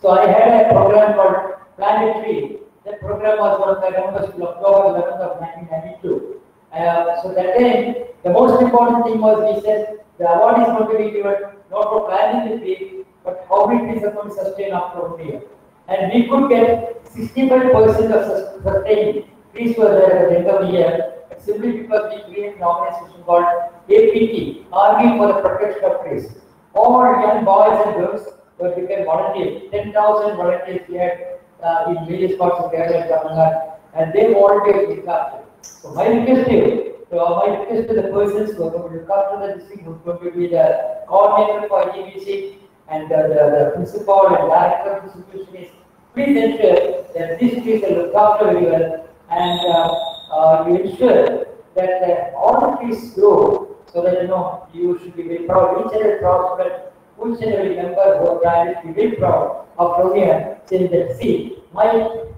So I had a program called Planet Tree. That program was one of the members October 11th of 1992. Uh, so that day, the most important thing was we said the award is going to be given not for planting the tree, but how trees are going to sustain after one year. And we could get 65% of sus- trees were there at the end of the year, simply because we created an organization called APT, Army for the Protection of Trees. All young boys and girls were became volunteers. 10,000 volunteers we had uh, in various parts of Kerala and Tamil and they volunteered to after. So my request to so my request to the persons who are going to look after the district, who are going to be the coordinator for IGBC and the, the, the principal and director of the institution is, please ensure that these trees are looked after very well and uh, uh, you ensure that uh, all the trees grow so that you know you should be very proud. Each and every proud student, each and every member who should be very proud of Rodian saying that see, my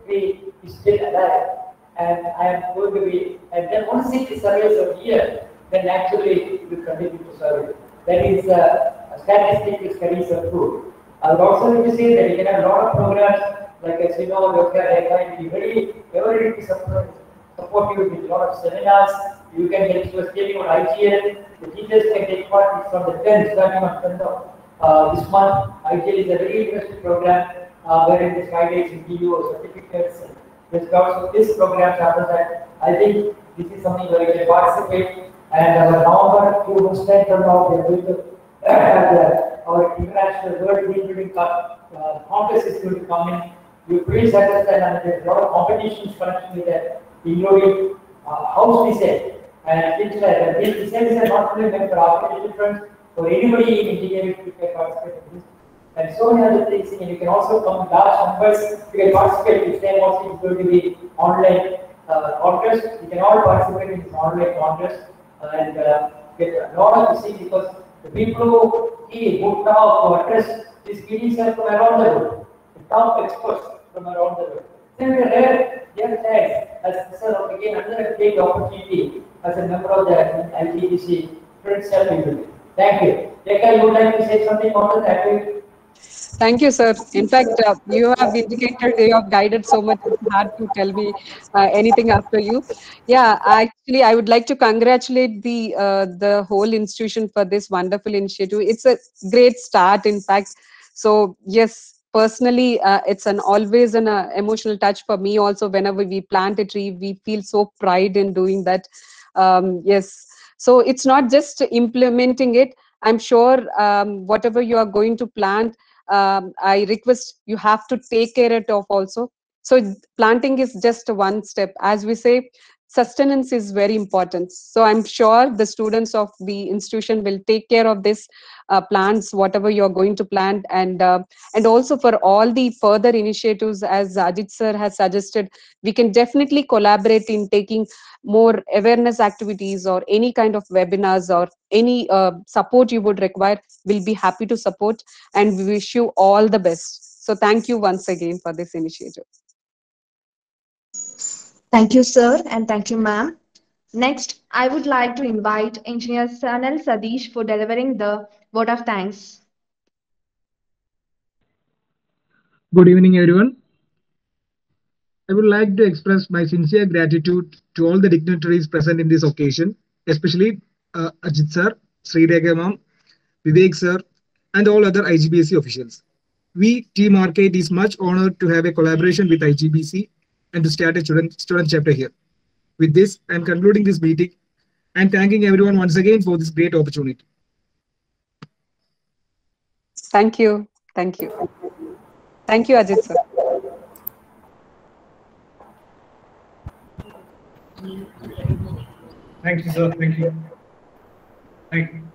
tree is still alive and I am going to be, and then once it surveys of year, then actually you continue to survey. That is uh, statistical studies are true. I would also like to say that you can have a lot of programs like as you know, Dr. Eka, be very, very support, support you with a lot of seminars. You can get a scaling on IGL. The teachers can take part from the 10th starting on 10th of uh, this month. IGL is a very interesting program uh, wherein this days will give you certificates and this program after that. I think this is something where you can participate and our November few months time from now we are going to have our international world building co- uh, contest is going to come in. You please understand and there's a lot of competitions connected with that, including uh, house design and things like that. These designs are not only meant for architecture for anybody in engineering to can participate in this and so many other things. And you can also come in large numbers. You can participate. If there also is going to be online uh, contest, you can all participate in this online contest uh, and uh, get a lot of things because the people who who talk, who address these meetings are around the world. The top experts from around the world. Then we are there, dear guys, as sir, again another great opportunity as a member of the Friends Help Building. Thank you. Jeka, you would like to say something more than that? Thank you, sir. In fact, uh, you have indicated, you have guided so much. It's hard to tell me uh, anything after you. Yeah, actually, I would like to congratulate the uh, the whole institution for this wonderful initiative. It's a great start, in fact. So yes, personally, uh, it's an always an uh, emotional touch for me. Also, whenever we plant a tree, we feel so pride in doing that. Um, yes, so it's not just implementing it. I'm sure um, whatever you are going to plant um, i request you have to take care of also so planting is just one step as we say sustenance is very important. So i'm sure the students of the institution will take care of this uh, plants whatever you're going to plant. And uh, and also for all the further initiatives as ajit sir has suggested we can definitely collaborate in taking more awareness activities or any kind of webinars or any uh, support you would require. We'll be happy to support and we wish you all the best. So thank you once again for this initiative Thank you, sir, and thank you, ma'am. Next, I would like to invite Engineer Sanal Sadish for delivering the vote of thanks. Good evening, everyone. I would like to express my sincere gratitude to all the dignitaries present in this occasion, especially uh, Ajit sir, Sri ma'am, Vivek sir, and all other IGBC officials. We, Team ARCITE, is much honored to have a collaboration with IGBC and to start a student, student chapter here. With this, I am concluding this meeting and thanking everyone once again for this great opportunity. Thank you. Thank you. Thank you, Ajit sir. Thank you, sir. Thank you. Thank you.